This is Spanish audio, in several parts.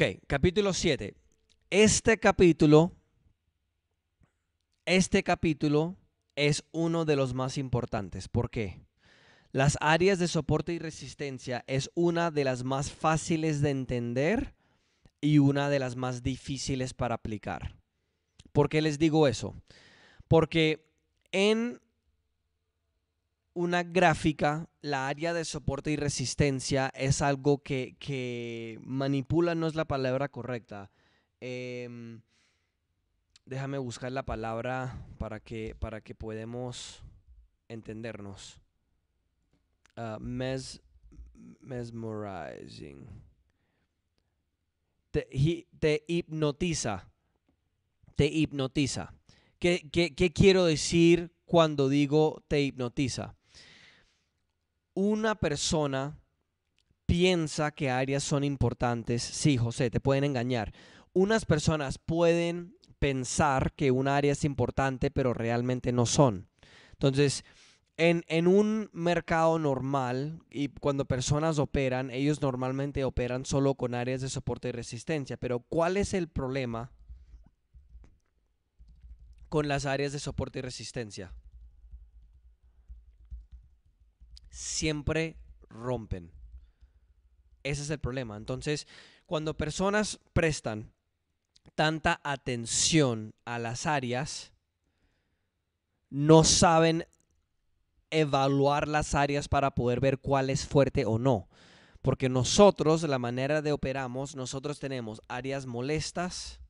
Ok, capítulo 7. Este capítulo, este capítulo es uno de los más importantes. ¿Por qué? Las áreas de soporte y resistencia es una de las más fáciles de entender y una de las más difíciles para aplicar. ¿Por qué les digo eso? Porque en una gráfica, la área de soporte y resistencia es algo que, manipula, no es la palabra correcta. Em, déjame buscar la palabra para que, para que podamos entendernos. Uh, mesmerizing. Te, te, hipnotiza. Te hipnotiza. ¿Qué, qué quiero decir cuando digo te hipnotiza? Una persona piensa que áreas son importantes, sí, José, te pueden engañar. Unas personas pueden pensar que un área es importante, pero realmente no son. Entonces, en, en, un mercado normal y cuando personas operan, ellos normalmente operan solo con áreas de soporte y resistencia. Pero ¿cuál es el problema con las áreas de soporte y resistencia? Siempre rompen. Ese es el problema. Entonces, cuando personas prestan tanta atención a las áreas, no saben evaluar las áreas para poder ver cuál es fuerte o no. Porque nosotros, la manera de operamos, nosotros tenemos áreas molestas,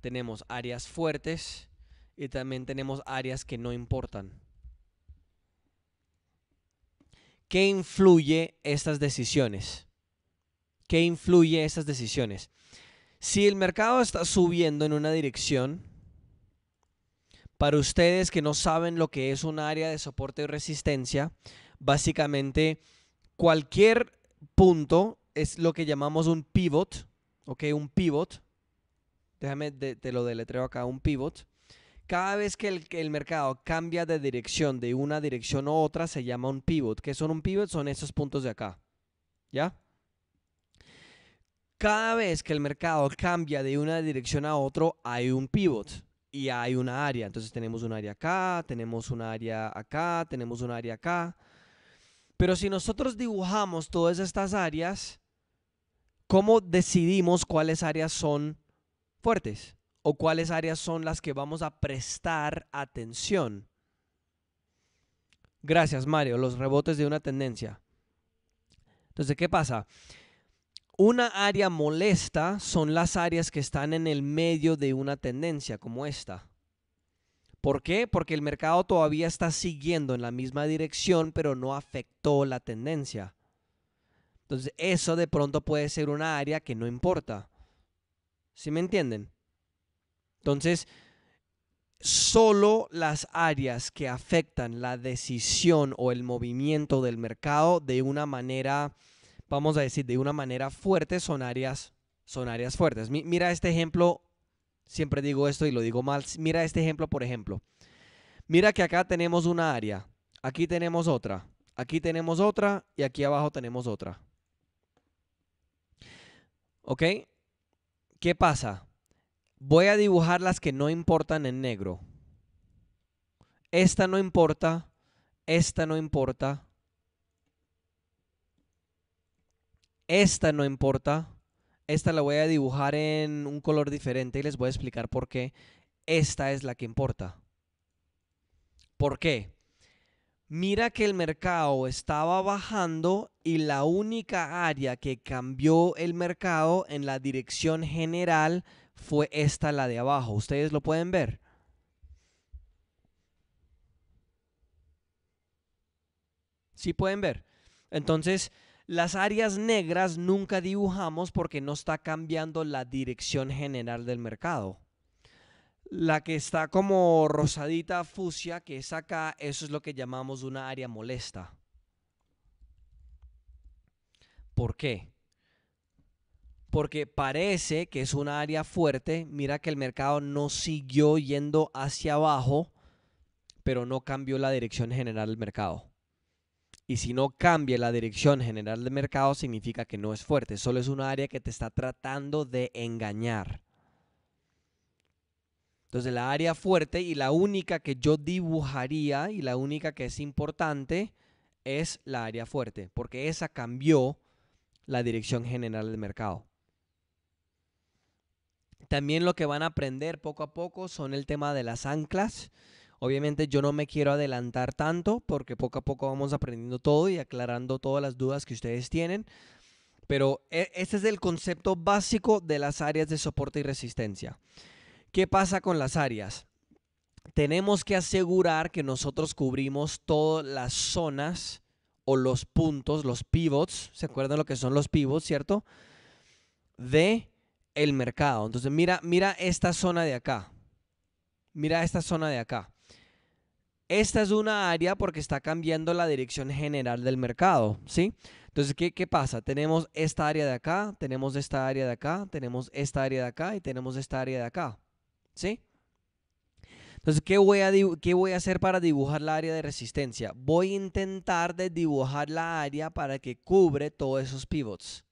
tenemos áreas fuertes y también tenemos áreas que no importan. ¿Qué influye estas decisiones? ¿Qué influye estas decisiones? Si el mercado está subiendo en una dirección, para ustedes que no saben lo que es un área de soporte y resistencia, básicamente cualquier punto es lo que llamamos un pivot, ¿ok? Un pivot. Déjame, te lo deletreo acá, un pivot. Cada vez que el, mercado cambia de dirección de una dirección a otra, se llama un pivot. ¿Qué son un pivot? Son esos puntos de acá. ¿Ya? Cada vez que el mercado cambia de una dirección a otro, hay un pivot y hay una área. Entonces tenemos un área acá, tenemos un área acá, tenemos un área acá. Pero si nosotros dibujamos todas estas áreas, ¿cómo decidimos cuáles áreas son fuertes? O cuáles áreas son las que vamos a prestar atención. Gracias, Mario. Los rebotes de una tendencia. Entonces, ¿qué pasa? Una área molesta son las áreas que están en el medio de una tendencia como esta. ¿Por qué? Porque el mercado todavía está siguiendo en la misma dirección, pero no afectó la tendencia. Entonces, eso de pronto puede ser una área que no importa. ¿Sí me entienden? Entonces, solo las áreas que afectan la decisión o el movimiento del mercado de una manera, vamos a decir, de una manera fuerte son áreas, son áreas fuertes. Mira este ejemplo, siempre digo esto y lo digo mal. Mira este ejemplo, por ejemplo. Mira que acá tenemos una área, aquí tenemos otra, aquí tenemos otra y aquí abajo tenemos otra. ¿Ok? ¿Qué pasa? Voy a dibujar las que no importan en negro. Esta no importa, esta no importa, esta no importa, esta la voy a dibujar en un color diferente y les voy a explicar por qué. Esta es la que importa. ¿Por qué? Mira que el mercado estaba bajando y la única área que cambió el mercado en la dirección general fue esta la de abajo. ¿Ustedes lo pueden ver? ¿Sí pueden ver? Entonces, las áreas negras nunca dibujamos porque no está cambiando la dirección general del mercado. La que está como rosadita fucsia, que es acá, eso es lo que llamamos una área molesta. ¿Por qué? Porque parece que es una área fuerte. Mira que el mercado no siguió yendo hacia abajo, pero no cambió la dirección general del mercado. Y si no cambia la dirección general del mercado, significa que no es fuerte. Solo es una área que te está tratando de engañar. Entonces la área fuerte y la única que yo dibujaría y la única que es importante es la área fuerte, porque esa cambió la dirección general del mercado. También lo que van a aprender poco a poco son el tema de las anclas. Obviamente yo no me quiero adelantar tanto porque poco a poco vamos aprendiendo todo y aclarando todas las dudas que ustedes tienen. Pero e, este es el concepto básico de las áreas de soporte y resistencia. ¿Qué pasa con las áreas? Tenemos que asegurar que nosotros cubrimos todas las zonas o los puntos, los pivots, ¿se acuerdan lo que son los pivots, cierto? De el mercado. Entonces, mira, mira esta zona de acá. Mira esta zona de acá. Esta es una área porque está cambiando la dirección general del mercado, ¿sí? Entonces, ¿qué, ¿qué, pasa? Tenemos esta área de acá, tenemos esta área de acá, tenemos esta área de acá y tenemos esta área de acá. ¿Sí? Entonces, ¿qué voy, a ¿qué voy a hacer para dibujar la área de resistencia? Voy a intentar de dibujar la área para que cubre todos esos pivots.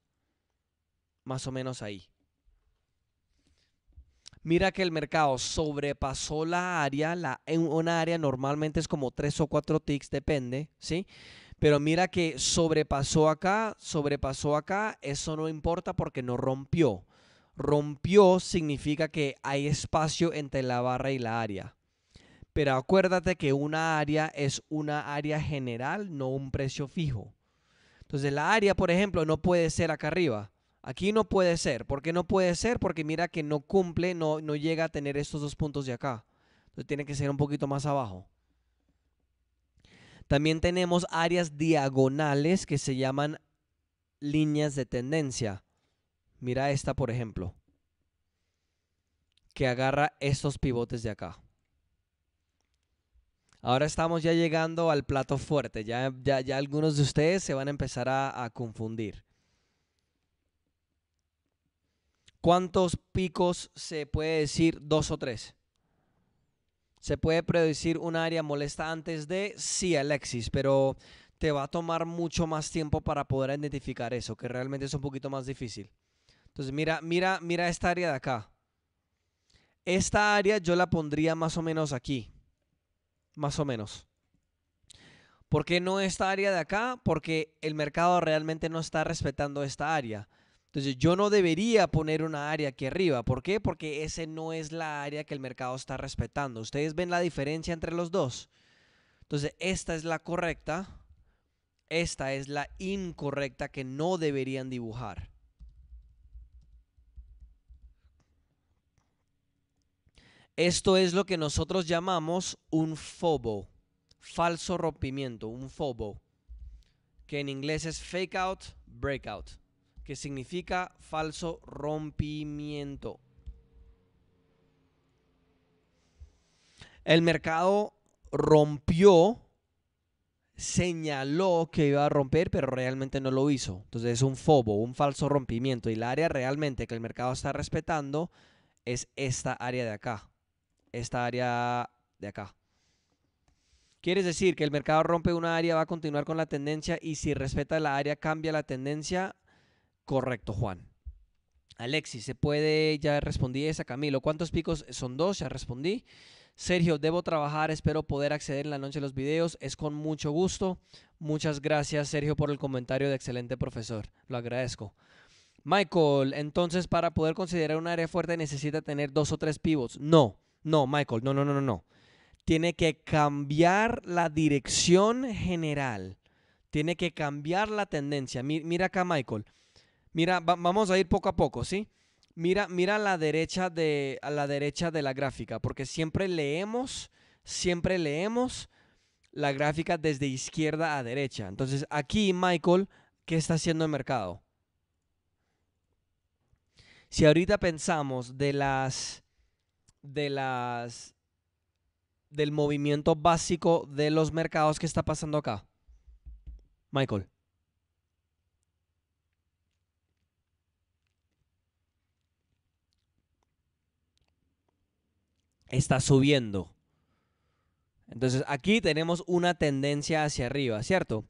Más o menos ahí. Mira que el mercado sobrepasó la área, la, en una área normalmente es como 3 o 4 ticks, depende, ¿sí? Pero mira que sobrepasó acá, sobrepasó acá, eso no importa porque no rompió. Rompió significa que hay espacio entre la barra y la área. Pero acuérdate que una área es una área general, no un precio fijo. Entonces la área, por ejemplo, no puede ser acá arriba. Aquí no puede ser. ¿Por qué no puede ser? Porque mira que no cumple, no, no llega a tener estos dos puntos de acá. Entonces tiene que ser un poquito más abajo. También tenemos áreas diagonales que se llaman líneas de tendencia. Mira esta, por ejemplo, que agarra estos pivotes de acá. Ahora estamos ya llegando al plato fuerte. Ya, ya, algunos de ustedes se van a empezar a confundir. ¿Cuántos picos se puede decir? Dos o tres. ¿Se puede predecir un área molesta antes de? Sí, Alexis, pero te va a tomar mucho más tiempo para poder identificar eso, que realmente es un poquito más difícil. Entonces, mira, mira, mira esta área de acá. Esta área yo la pondría más o menos aquí. Más o menos. ¿Por qué no esta área de acá? Porque el mercado realmente no está respetando esta área. Entonces yo no debería poner una área aquí arriba. ¿Por qué? Porque ese no es la área que el mercado está respetando. ¿Ustedes ven la diferencia entre los dos? Entonces esta es la correcta. Esta es la incorrecta que no deberían dibujar. Esto es lo que nosotros llamamos un fobo, falso rompimiento, un fobo, que en inglés es fake out, breakout, que significa falso rompimiento. El mercado rompió, señaló que iba a romper, pero realmente no lo hizo. Entonces es un fobo, un falso rompimiento. Y la área realmente que el mercado está respetando es esta área de acá esta área de acá. ¿Quieres decir que el mercado rompe una área, va a continuar con la tendencia y si respeta la área cambia la tendencia? Correcto, Juan. Alexis, ¿se puede? Ya respondí esa. Camilo, ¿cuántos picos? Son dos, ya respondí. Sergio, debo trabajar, espero poder acceder en la noche a los videos. Es con mucho gusto. Muchas gracias, Sergio, por el comentario de excelente profesor. Lo agradezco. Michael, entonces para poder considerar un área fuerte necesita tener dos o tres pivots. No, no, Michael, no, no, no, no, no. Tiene que cambiar la dirección general. Tiene que cambiar la tendencia. Mira acá, Michael. Mira, vamos a ir poco a poco, ¿sí? Mira, mira a la derecha de a la derecha de la gráfica, porque siempre leemos, siempre leemos la gráfica desde izquierda a derecha. Entonces, aquí, Michael, ¿qué está haciendo el mercado? Si ahorita pensamos de las de las del movimiento básico de los mercados que está pasando acá? Michael. Está subiendo. Entonces aquí tenemos una tendencia hacia arriba, ¿cierto?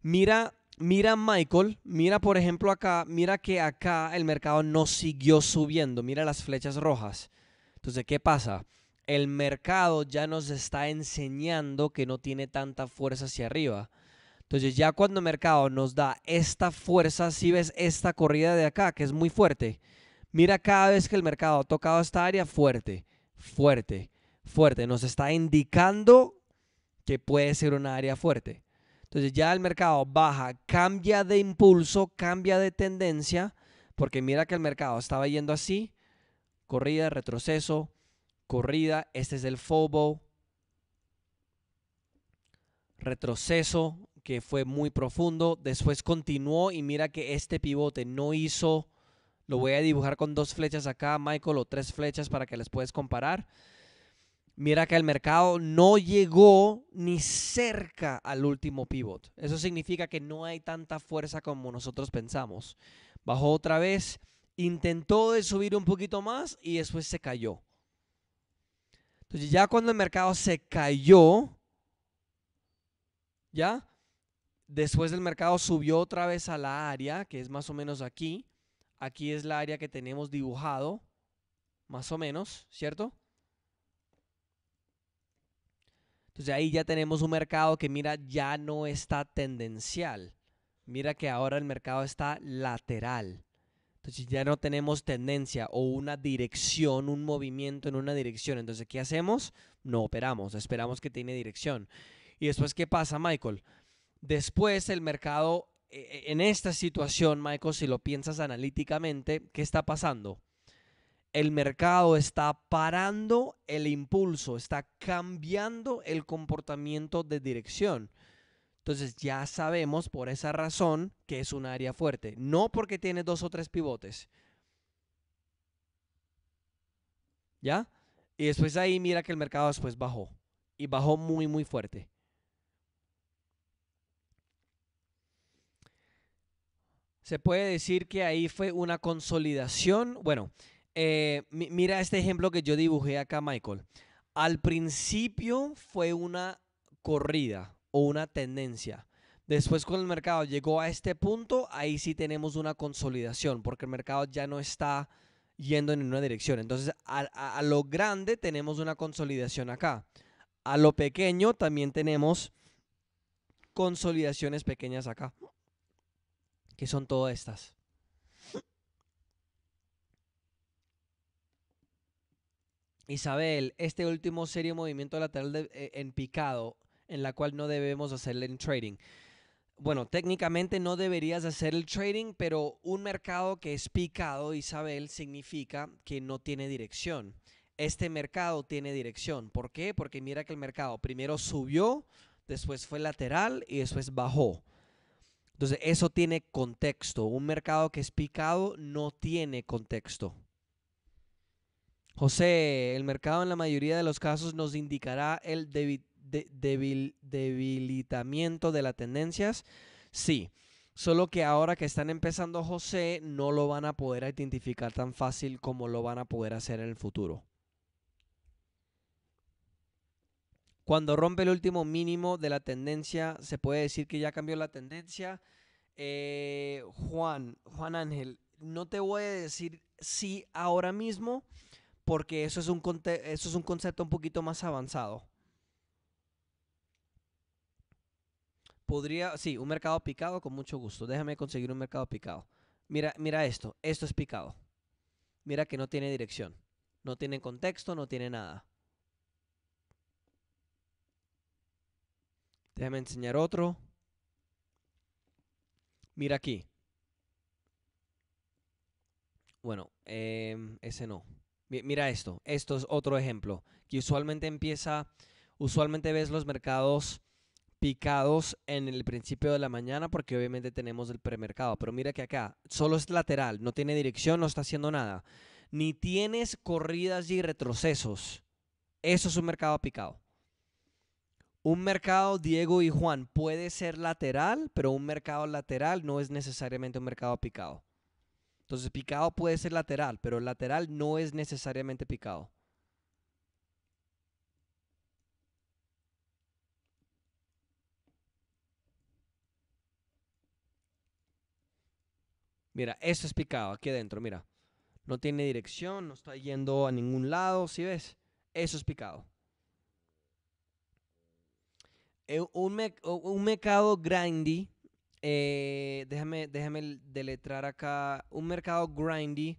Mira, mira Michael, mira por ejemplo acá, mira que acá el mercado no siguió subiendo, mira las flechas rojas. Entonces, ¿qué pasa? El mercado ya nos está enseñando que no tiene tanta fuerza hacia arriba. Entonces, ya cuando el mercado nos da esta fuerza, si ves esta corrida de acá, que es muy fuerte, mira cada vez que el mercado ha tocado esta área fuerte, fuerte, fuerte, nos está indicando que puede ser una área fuerte. Entonces ya el mercado baja, cambia de impulso, cambia de tendencia, porque mira que el mercado estaba yendo así, corrida, retroceso, corrida, este es el FOBO, retroceso que fue muy profundo, después continuó y mira que este pivote no hizo, lo voy a dibujar con dos flechas acá, Michael, o tres flechas para que les puedas comparar mira que el mercado no llegó ni cerca al último pivot. Eso significa que no hay tanta fuerza como nosotros pensamos. Bajó otra vez, intentó de subir un poquito más y después se cayó. Entonces ya cuando el mercado se cayó, ya, después del mercado subió otra vez a la área, que es más o menos aquí. Aquí es la área que tenemos dibujado, más o menos, ¿cierto? Entonces ahí ya tenemos un mercado que mira ya no está tendencial. Mira que ahora el mercado está lateral. Entonces ya no tenemos tendencia o una dirección, un movimiento en una dirección. Entonces, ¿qué hacemos? No operamos, esperamos que tiene dirección. Y después, ¿qué pasa, Michael? Después el mercado, en esta situación, Michael, si lo piensas analíticamente, ¿qué está pasando? el mercado está parando el impulso, está cambiando el comportamiento de dirección. Entonces ya sabemos por esa razón que es un área fuerte, no porque tiene dos o tres pivotes. ¿Ya? Y después ahí mira que el mercado después bajó y bajó muy muy fuerte. Se puede decir que ahí fue una consolidación. Bueno, eh, mira este ejemplo que yo dibujé acá, Michael. Al principio fue una corrida o una tendencia. Después cuando el mercado llegó a este punto, ahí sí tenemos una consolidación, porque el mercado ya no está yendo en una dirección. Entonces, a lo grande tenemos una consolidación acá. A lo pequeño también tenemos consolidaciones pequeñas acá, que son todas estas. Isabel, este último serio movimiento lateral eh, en picado, en la cual no debemos hacerle en trading. Bueno, técnicamente no deberías hacer el trading, pero un mercado que es picado, Isabel, significa que no tiene dirección. Este mercado tiene dirección. ¿Por qué? Porque mira que el mercado primero subió, después fue lateral y después bajó. Entonces, eso tiene contexto. Un mercado que es picado no tiene contexto. José, el mercado en la mayoría de los casos nos indicará el debilitamiento de las tendencias. Sí, solo que ahora que están empezando José, no lo van a poder identificar tan fácil como lo van a poder hacer en el futuro. Cuando rompe el último mínimo de la tendencia, se puede decir que ya cambió la tendencia. Eh, Juan, Juan Ángel, no te voy a decir sí ahora mismo porque eso es un, eso es un concepto un poquito más avanzado. Podría, sí, un mercado picado con mucho gusto. Déjame conseguir un mercado picado. Mira, mira esto, esto es picado. Mira que no tiene dirección. No tiene contexto, no tiene nada. Déjame enseñar otro. Mira aquí. Bueno, em, ese no. Mira esto, esto es otro ejemplo, que usualmente empieza, usualmente ves los mercados picados en el principio de la mañana porque obviamente tenemos el premercado, pero mira que acá solo es lateral, no tiene dirección, no está haciendo nada, ni tienes corridas y retrocesos. Eso es un mercado picado. Un mercado, Diego y Juan, puede ser lateral, pero un mercado lateral no es necesariamente un mercado picado. Entonces picado puede ser lateral, pero lateral no es necesariamente picado. Mira, eso es picado aquí adentro, mira. No tiene dirección, no está yendo a ningún lado, ¿sí ves? Eso es picado. Eh, un, un mercado grindy, eh, déjame, déjame deletrar acá, un mercado grindy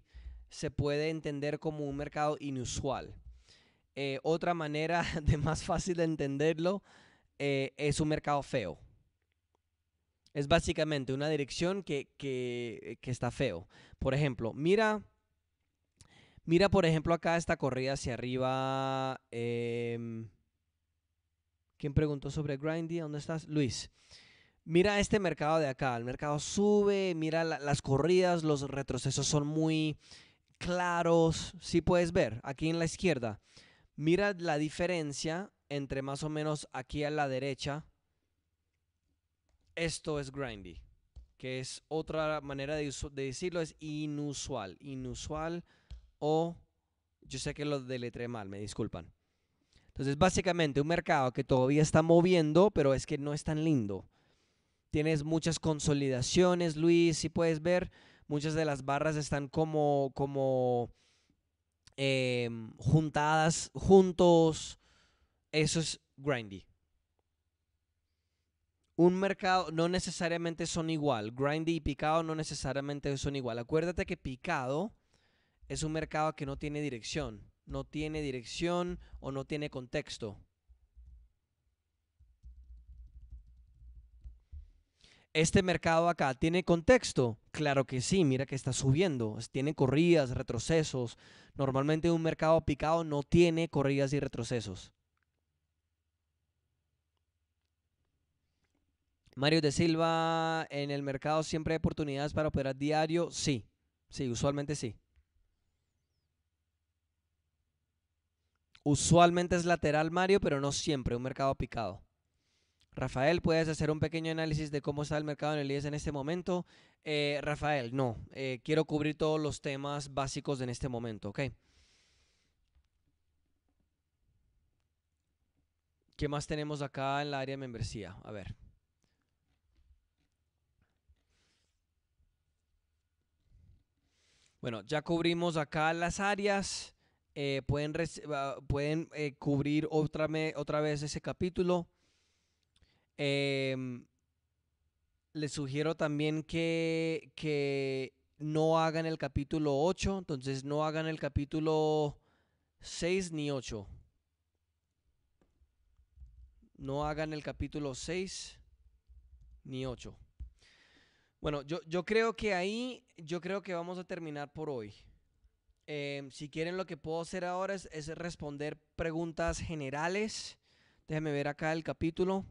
se puede entender como un mercado inusual. Eh, otra manera de más fácil de entenderlo es un mercado feo. Es básicamente una dirección que, que, que, está feo. Por ejemplo, mira, mira por ejemplo acá esta corrida hacia arriba. Eh, ¿Quién preguntó sobre Grindy? ¿Dónde estás? Luis. Mira este mercado de acá. El mercado sube, mira las corridas, los retrocesos son muy claros. Sí puedes ver aquí en la izquierda. Mira la diferencia entre más o menos aquí a la derecha. Esto es grindy, que es otra manera de, de decirlo, es inusual. Inusual o yo sé que lo deletré mal, me disculpan. Entonces, básicamente un mercado que todavía está moviendo, pero es que no es tan lindo. Tienes muchas consolidaciones, Luis, si puedes ver, muchas de las barras están como, como em, juntadas, juntos. Eso es grindy. Un mercado no necesariamente son igual. Grindy y picado no necesariamente son igual. Acuérdate que picado es un mercado que no tiene dirección no tiene dirección o no tiene contexto. ¿Este mercado acá tiene contexto? Claro que sí, mira que está subiendo, tiene corridas, retrocesos. Normalmente un mercado picado no tiene corridas y retrocesos. Mario de Silva, ¿en el mercado siempre hay oportunidades para operar diario? Sí, sí, usualmente sí. Usualmente es lateral, Mario, pero no siempre, un mercado picado. Rafael, ¿puedes hacer un pequeño análisis de cómo está el mercado en el IES en este momento? Eh, Rafael, no. Eh, quiero cubrir todos los temas básicos en este momento, ¿ok? ¿Qué más tenemos acá en la área de membresía? A ver. Bueno, ya cubrimos acá las áreas. Eh, pueden, pueden eh, cubrir otra, otra vez ese capítulo. Em, les sugiero también que, que no hagan el capítulo 8, entonces no hagan el capítulo 6 ni 8. No hagan el capítulo 6 ni 8. Bueno, yo, yo creo que ahí, yo creo que vamos a terminar por hoy. Em, si quieren, lo que puedo hacer ahora es, responder preguntas generales. Déjenme ver acá el capítulo.